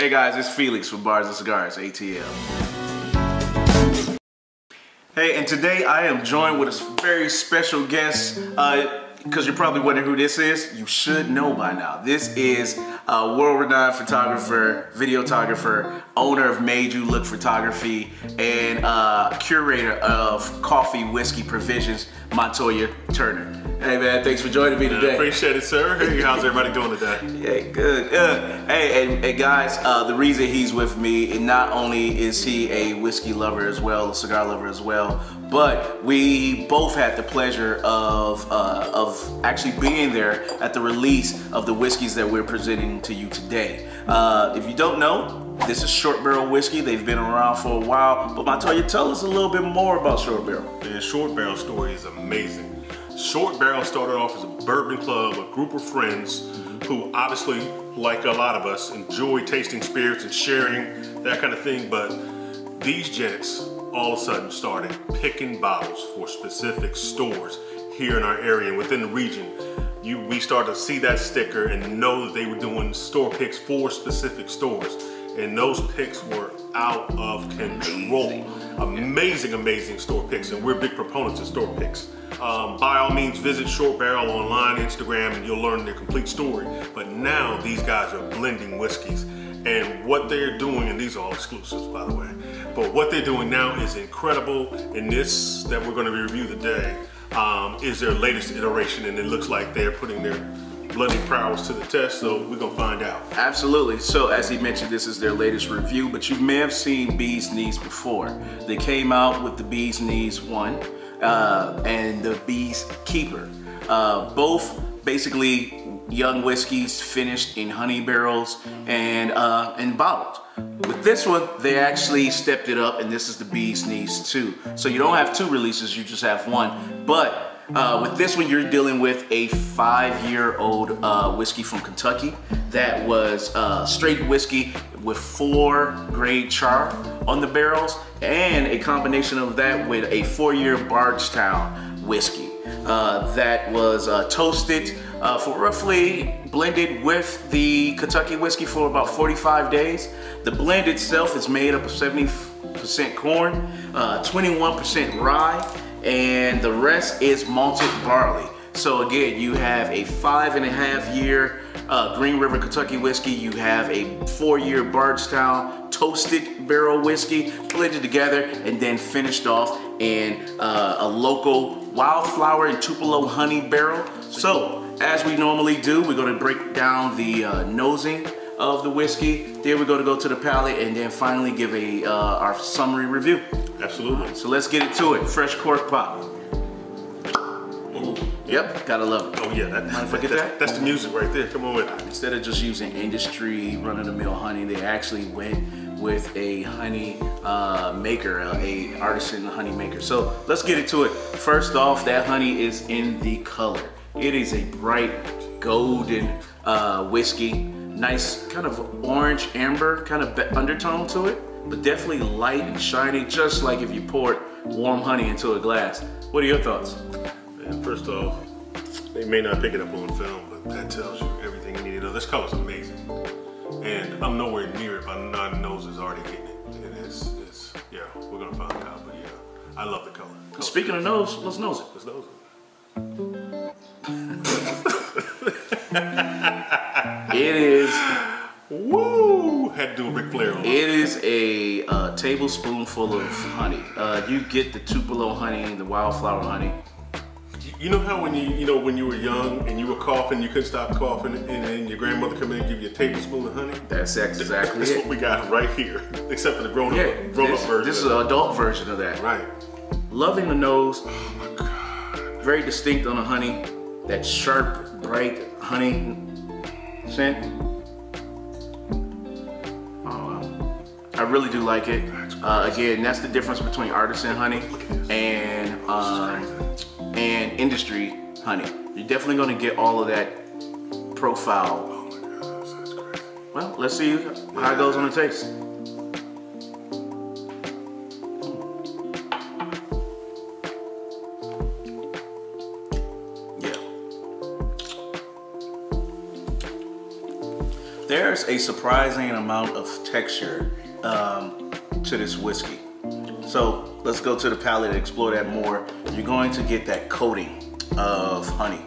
Hey guys, it's Felix from Bars and Cigars, ATL. Hey, and today I am joined with a very special guest. Uh, because you're probably wondering who this is, you should know by now. This is a world-renowned photographer, videographer, owner of Made You Look Photography, and uh, curator of Coffee Whiskey Provisions, Montoya Turner. Hey man, thanks for joining me today. appreciate it, sir. Hey, how's everybody doing today? Yeah, good. Uh, hey, and, and guys, uh, the reason he's with me, and not only is he a whiskey lover as well, a cigar lover as well, but we both had the pleasure of uh, of actually being there at the release of the whiskeys that we're presenting to you today. Uh, if you don't know, this is Short Barrel Whiskey. They've been around for a while, but Montoya, tell us a little bit more about Short Barrel. The Short Barrel story is amazing. Short Barrel started off as a bourbon club, a group of friends who obviously, like a lot of us, enjoy tasting spirits and sharing that kind of thing. But these gents all of a sudden started picking bottles for specific stores here in our area and within the region. You, we started to see that sticker and know that they were doing store picks for specific stores. And those picks were out of control. Amazing, amazing store picks. And we're big proponents of store picks. Um, by all means, visit Short Barrel online, Instagram, and you'll learn their complete story. But now these guys are blending whiskeys. And what they're doing, and these are all exclusives, by the way, but what they're doing now is incredible. And this that we're going to review today um, is their latest iteration, and it looks like they're putting their blending prowess to the test, so we're gonna find out. Absolutely. So as he mentioned, this is their latest review, but you may have seen Bee's Knees before. They came out with the Bee's Knees one uh, and the Bee's Keeper. Uh, both basically young whiskeys finished in honey barrels and uh, and bottled. With this one, they actually stepped it up, and this is the Bee's Knees 2. So you don't have two releases, you just have one. But uh, with this one, you're dealing with a five-year-old uh, whiskey from Kentucky that was uh, straight whiskey with four grade char on the barrels and a combination of that with a four-year Bardstown whiskey uh, that was uh, toasted uh, for roughly blended with the Kentucky whiskey for about 45 days. The blend itself is made up of 70% corn, 21% rye, and the rest is malted barley. So again, you have a five and a half year uh, Green River Kentucky whiskey. You have a four year Bardstown toasted barrel whiskey blended together and then finished off in uh, a local wildflower and Tupelo honey barrel. So as we normally do, we're gonna break down the uh, nosing of the whiskey. Then we're gonna go to the palate and then finally give a uh, our summary review. Absolutely. So let's get into it. Fresh cork pop. Ooh, yep, gotta love it. Oh yeah, that, Mind if that? That's the music right there. Come on with it. Instead of just using industry run-of-the-mill honey, they actually went with a honey uh, maker, a artisan honey maker. So let's get into it. First off, that honey is in the color. It is a bright golden uh, whiskey. Nice kind of orange amber kind of undertone to it, but definitely light and shiny, just like if you poured warm honey into a glass. What are your thoughts? Man, first off, they may not pick it up on film, but that tells you everything you need to know. This color's amazing. And I'm nowhere near it, but my nose is already getting it. And it's, it's, yeah, we're gonna find out, but yeah, I love the color. color. Speaking of nose, let's nose it. Let's nose it. it is Woo! Had to do a Ric Flair on it. It is a uh, tablespoonful of honey. Uh, you get the Tupelo honey, the wildflower honey. You know how when you you know when you were young and you were coughing, you couldn't stop coughing, and then your grandmother come in and give you a tablespoon of honey. That's exactly That's it. what we got right here, except for the grown up Yeah, grown this, up version. this is an adult version of that. right. Loving the nose, Oh my god. very distinct on the honey. That sharp, bright honey scent. I really do like it. Uh, again, that's the difference between artisan honey and um, and industry honey. You're definitely going to get all of that profile. Oh. Well, let's see how it goes on the taste. There's a surprising amount of texture um, to this whiskey. So let's go to the palate and explore that more. You're going to get that coating of honey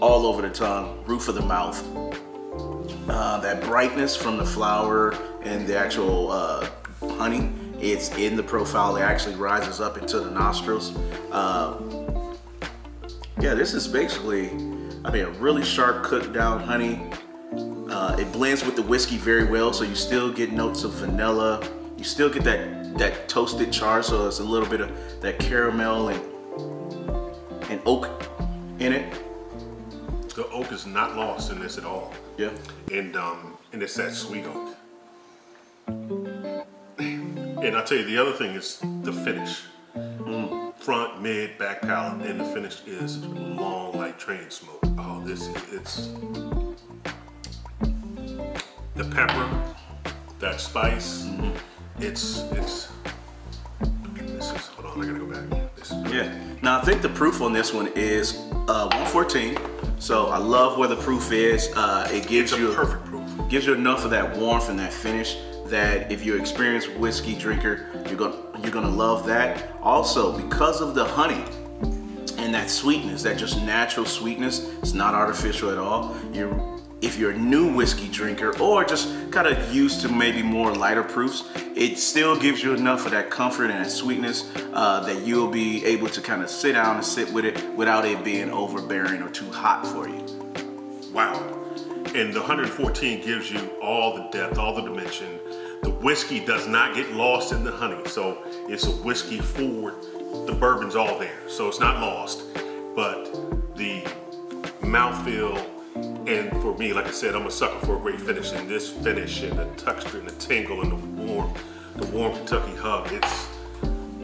all over the tongue, roof of the mouth. Uh, that brightness from the flower and the actual uh, honey, it's in the profile. It actually rises up into the nostrils. Uh, yeah, this is basically, I mean, a really sharp cooked down honey. Uh, it blends with the whiskey very well, so you still get notes of vanilla. You still get that that toasted char, so it's a little bit of that caramel and and oak in it. The oak is not lost in this at all. Yeah. And um, and it's that sweet oak. And I'll tell you the other thing is the finish. Front, mid, back palate, and the finish is long like train smoke. Oh, this it's the pepper, that spice. It's it's this is hold on, I gotta go back. This is Yeah. Now I think the proof on this one is uh, 114. So I love where the proof is. Uh, it gives you perfect proof. gives you enough of that warmth and that finish that if you're an experienced whiskey drinker, you're gonna you're gonna love that. Also, because of the honey and that sweetness, that just natural sweetness, it's not artificial at all. You're if you're a new whiskey drinker or just kind of used to maybe more lighter proofs, it still gives you enough of that comfort and that sweetness uh, that you'll be able to kind of sit down and sit with it without it being overbearing or too hot for you. Wow. And the 114 gives you all the depth, all the dimension. The whiskey does not get lost in the honey. So it's a whiskey forward. The bourbon's all there. So it's not lost. But the mouthfeel, and for me, like I said, I'm a sucker for a great finish. And this finish and the texture and the tingle and the warm, the warm Kentucky hug, it's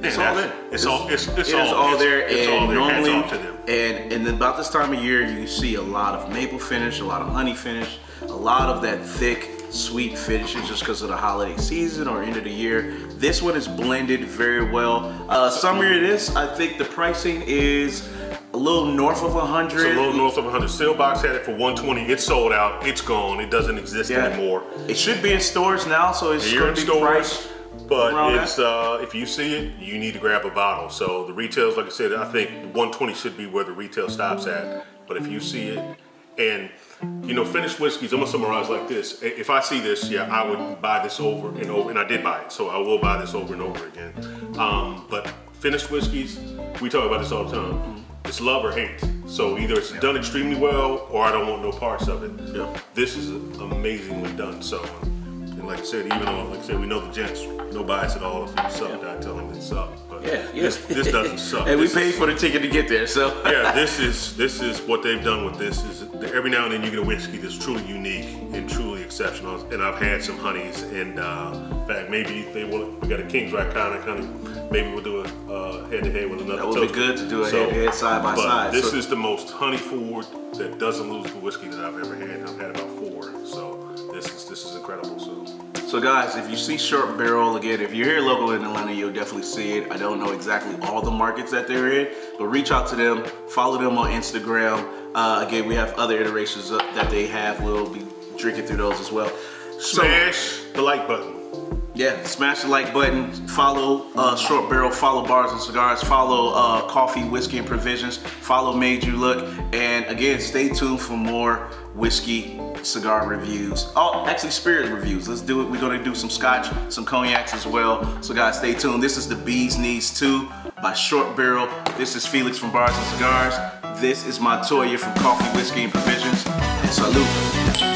It's all there. It's all it's it's It all all it's- there, It's and all there. Normally, off to them. and and then about this time of year, you see a lot of maple finish, a lot of honey finish, a lot of that thick, sweet finishes, just because of the holiday season or end of the year. This one is blended very well. Uh, summary of this, I think the pricing is a little north of a It's a little north of 100. Steelbox had it for 120. It's sold out. It's gone. It doesn't exist Yeah. anymore. It should be in stores now, so it's going in to be stores, priced. but it's uh, if you see it, you need to grab a bottle. So the retails, like I said, I think 120 should be where the retail stops at. But if you see it, and you know, finished whiskeys, I'm gonna summarize like this. If I see this, yeah, I would buy this over and over, and I did buy it, so I will buy this over and over again. Um, but finished whiskeys, we talk about this all the time. It's love or hate. So either it's done extremely well, or I don't want no parts of it. Yeah. This is amazingly done. So, and like I said, even though, like I said, we know the gents, no bias at all. If you suck, I tell them it suck. But Yeah, yeah. this, this doesn't suck. and we paid is- for the ticket to get there, so. yeah, this is this is what they've done with this. Is every now and then you get a whiskey that's truly unique and truly exceptional. And I've had some honeys, and uh, in fact, maybe they want. We got a King's Raccoon honey. Maybe we'll do a head to head with another. That would be good to do a head-to-head, side by side. This So- is the most honey forward that doesn't lose the whiskey that I've ever had. I've had about four, so this is this is incredible. So. So guys, if you see Short Barrel again, if you're here local in Atlanta, you'll definitely see it. I don't know exactly all the markets that they're in, but reach out to them, follow them on Instagram. Uh, again, we have other iterations that they have. We'll be drinking through those as well. So, Smash the like button. yeah, smash the like button. Follow uh, Short Barrel. Follow Bars and Cigars. Follow uh, Coffee, Whiskey, and Provisions. Follow Made You Look. And again, stay tuned for more whiskey cigar reviews. Oh, actually, spirit reviews. Let's do it. We're gonna do some scotch, some cognacs as well. So, guys, stay tuned. This is the Bees Knees 2 by Short Barrel. This is Felix from Bars and Cigars. This is Montoya from Coffee, Whiskey, and Provisions. And salute.